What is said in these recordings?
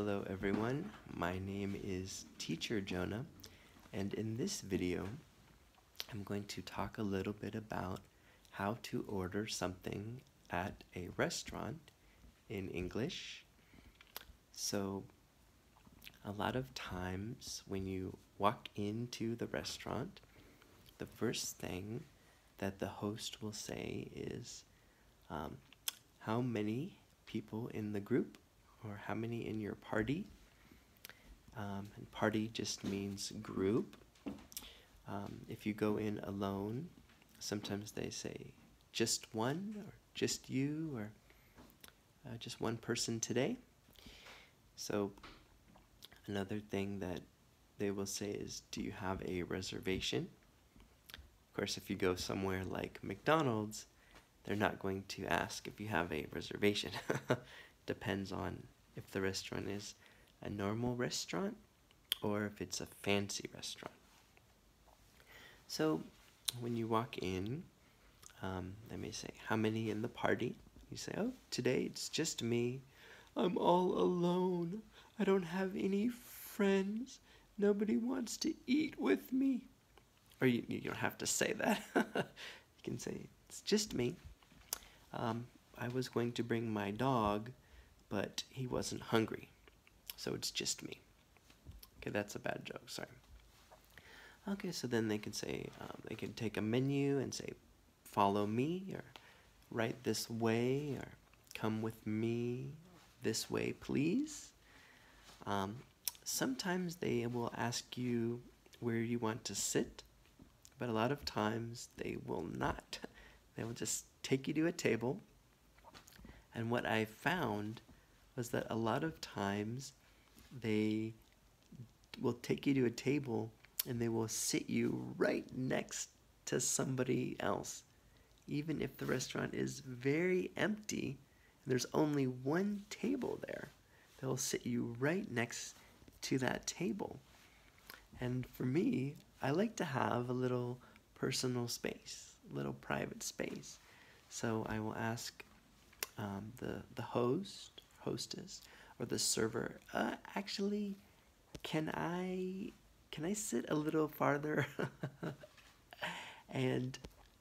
Hello everyone, my name is Teacher Jonah and in this video I'm going to talk a little bit about how to order something at a restaurant in English. So a lot of times when you walk into the restaurant, the first thing that the host will say is, um, how many people in the group or how many in your party. Um, and party just means group. Um, if you go in alone, sometimes they say just one or just you or uh, just one person today. So another thing that they will say is, do you have a reservation? Of course, if you go somewhere like McDonald's, they're not going to ask if you have a reservation. Depends on if the restaurant is a normal restaurant or if it's a fancy restaurant. So when you walk in, um, let me say, how many in the party? You say, oh, today it's just me. I'm all alone. I don't have any friends. Nobody wants to eat with me. Or you, you don't have to say that. you can say, it's just me. Um, I was going to bring my dog, but he wasn't hungry. So it's just me. Okay, that's a bad joke, sorry. Okay, so then they can say, um, they can take a menu and say, follow me, or right this way, or come with me this way, please. Um, sometimes they will ask you where you want to sit, but a lot of times they will not. They will just take you to a table. And what I found was that a lot of times they will take you to a table and they will sit you right next to somebody else. Even if the restaurant is very empty and there's only one table there, they'll sit you right next to that table. And for me, I like to have a little personal space, a little private space. So I will ask um, the, the host, hostess, or the server, uh, actually, can I, can I sit a little farther? and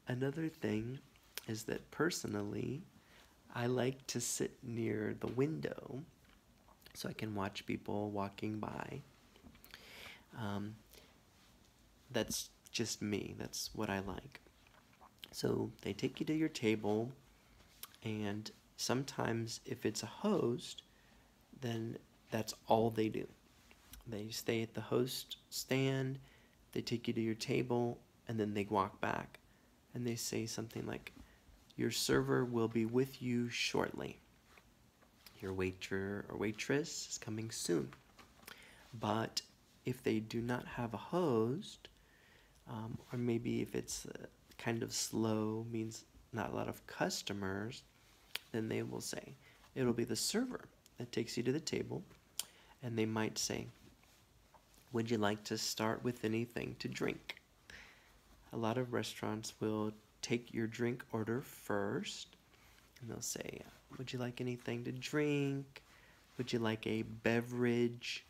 another thing is that personally, I like to sit near the window so I can watch people walking by. Um, that's just me. That's what I like. So they take you to your table, and sometimes if it's a host, then that's all they do. They stay at the host stand, they take you to your table, and then they walk back. And they say something like, Your server will be with you shortly. Your waiter or waitress is coming soon. But if they do not have a host, um, or maybe if it's uh, kind of slow, means not a lot of customers, then they will say, it'll be the server that takes you to the table, and they might say, Would you like to start with anything to drink? A lot of restaurants will take your drink order first, and they'll say, Would you like anything to drink? Would you like a beverage?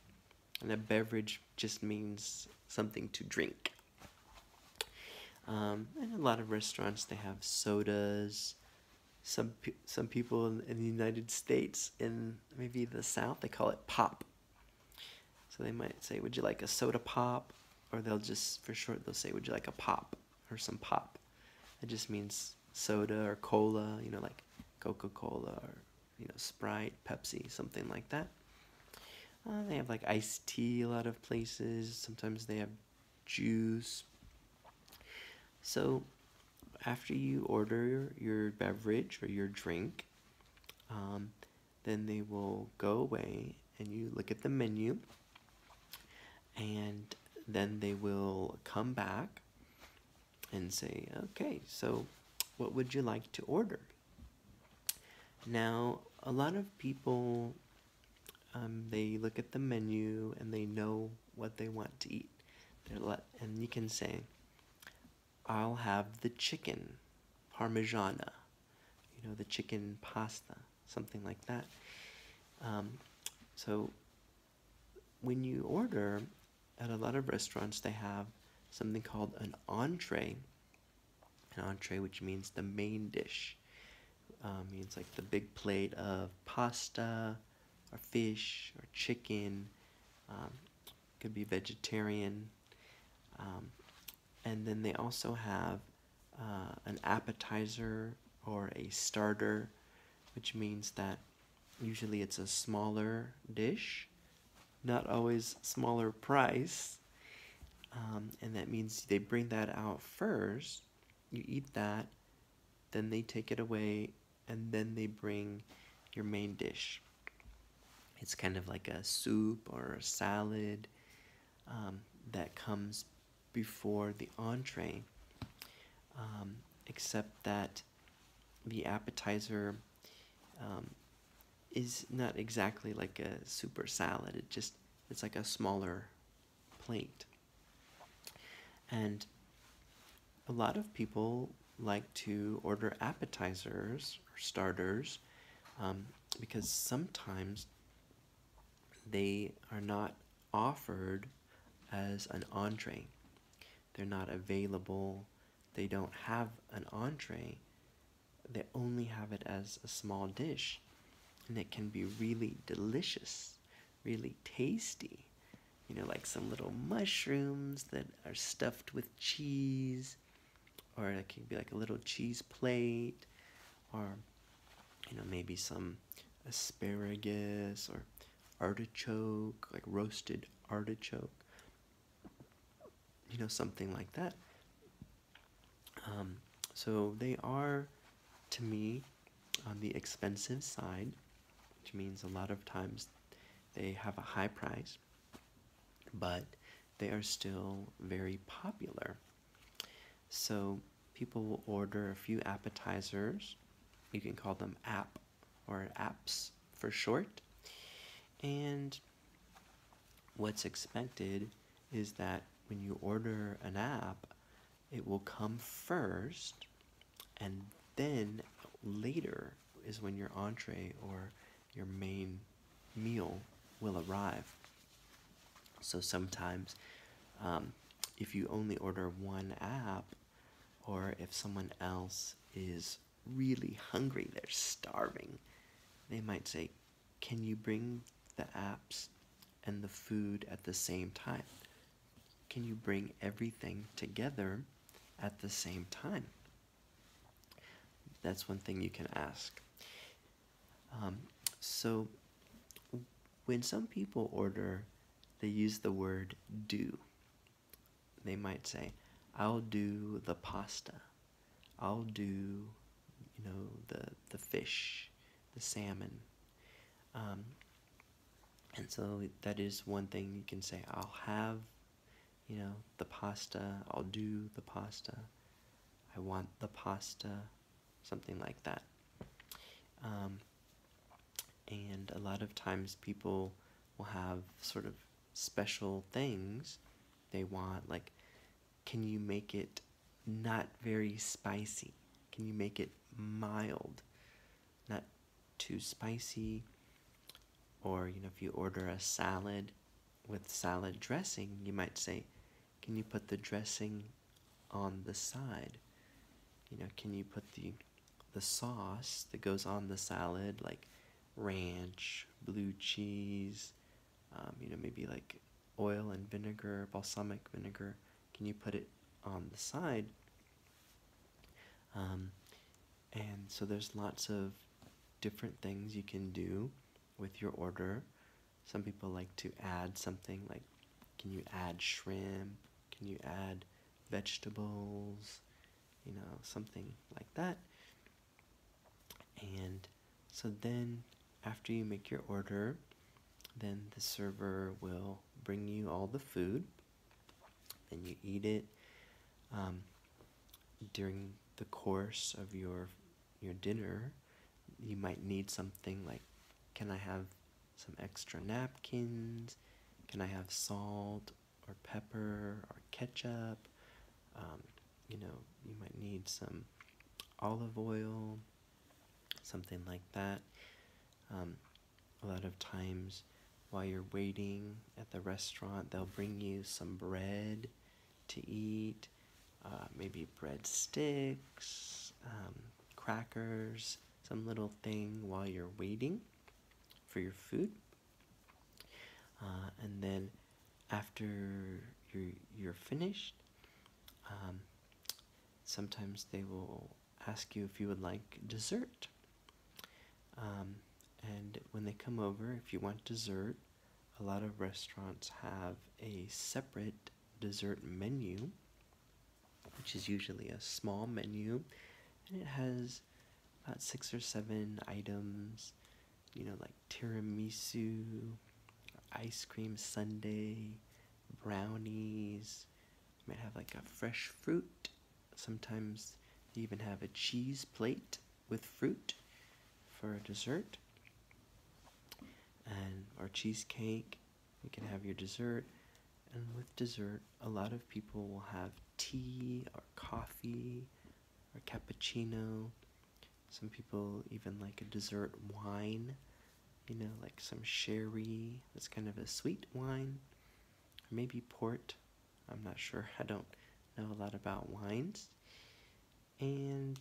And a beverage just means something to drink. Um, and a lot of restaurants they have sodas. Some some people in, in the United States, in maybe the South, they call it pop. So they might say, "Would you like a soda pop?" Or they'll just, for short, they'll say, "Would you like a pop or some pop?" It just means soda or cola, you know, like Coca Cola or you know Sprite, Pepsi, something like that. Uh, they have like iced tea a lot of places. Sometimes they have juice, so, after you order your beverage or your drink, um, then they will go away and you look at the menu, and then they will come back and say, okay, so what would you like to order? Now, a lot of people, um, they look at the menu and they know what they want to eat. They're let, and you can say, I'll have the chicken parmigiana, you know, the chicken pasta, something like that. Um, so when you order at a lot of restaurants, they have something called an entree. An entree, which means the main dish, um, means like the big plate of pasta or fish or chicken. Um, could be vegetarian. Um, and then they also have uh, an appetizer or a starter, which means that usually it's a smaller dish, not always smaller price. Um, and that means they bring that out first. You eat that, then they take it away, and then they bring your main dish. It's kind of like a soup or a salad um, that comes before the entree, um, except that the appetizer um, is not exactly like a super salad. It just it's like a smaller plate. And a lot of people like to order appetizers or starters um, because sometimes they are not offered as an entree. They're not available. They don't have an entree. They only have it as a small dish. And it can be really delicious, really tasty. You know, like some little mushrooms that are stuffed with cheese, or it can be like a little cheese plate, or, you know, maybe some asparagus or artichoke, like roasted artichoke. You know, something like that. Um, so they are, to me, on the expensive side, which means a lot of times they have a high price, but they are still very popular. So people will order a few appetizers. You can call them app or apps for short. And what's expected is that when you order an app, it will come first, and then later is when your entree or your main meal will arrive. So sometimes, um, if you only order one app, or if someone else is really hungry, they're starving, they might say, Can you bring the apps and the food at the same time? Can you bring everything together at the same time? That's one thing you can ask. Um, so, when some people order, they use the word do. They might say, I'll do the pasta. I'll do, you know, the, the fish, the salmon. Um, and so that is one thing you can say, I'll have, you know, the pasta. I'll do the pasta. I want the pasta. Something like that. Um, and a lot of times people will have sort of special things they want like can you make it not very spicy can you make it mild not too spicy or you know if you order a salad with salad dressing you might say can you put the dressing on the side you know can you put the the sauce that goes on the salad like ranch, blue cheese, um, you know, maybe like oil and vinegar, balsamic vinegar. Can you put it on the side? Um, and so there's lots of different things you can do with your order. Some people like to add something like, can you add shrimp? Can you add vegetables? You know, something like that. And so then after you make your order, then the server will bring you all the food. Then you eat it. Um, during the course of your your dinner, you might need something like, can I have some extra napkins? Can I have salt or pepper or ketchup? Um, you know, you might need some olive oil, something like that. Um, a lot of times while you're waiting at the restaurant, they'll bring you some bread to eat, uh, maybe breadsticks, um, crackers, some little thing while you're waiting for your food. Uh, and then after you're, you're finished, um, sometimes they will ask you if you would like dessert. Um, and when they come over, if you want dessert, a lot of restaurants have a separate dessert menu, which is usually a small menu, and it has about six or seven items, you know, like tiramisu, ice cream sundae, brownies. You might have like a fresh fruit. Sometimes they even have a cheese plate with fruit for a dessert. And or cheesecake. You can have your dessert. And with dessert, a lot of people will have tea or coffee or cappuccino. Some people even like a dessert wine, you know, like some sherry. That's kind of a sweet wine. Or maybe port. I'm not sure. I don't know a lot about wines. And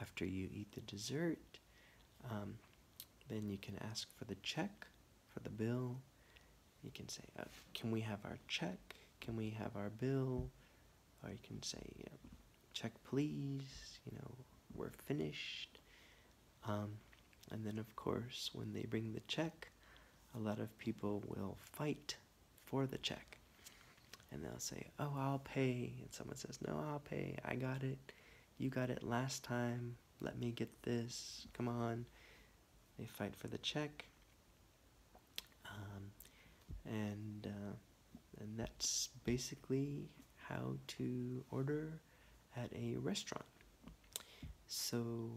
after you eat the dessert, um, then you can ask for the check, for the bill. You can say, uh, Can we have our check? Can we have our bill? Or you can say, uh, Check, please. You know, we're finished. Um, and then, of course, when they bring the check, a lot of people will fight for the check. And they'll say, Oh, I'll pay. And someone says, No, I'll pay. I got it. You got it last time. Let me get this. Come on. They fight for the check. Um, and, uh, and that's basically how to order at a restaurant. So,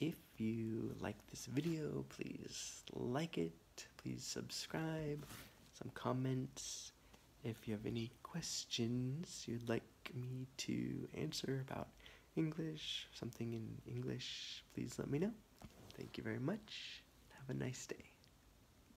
if you like this video, please like it, please subscribe, some comments. If you have any questions you'd like me to answer about English, something in English, please let me know. Thank you very much. Have a nice day.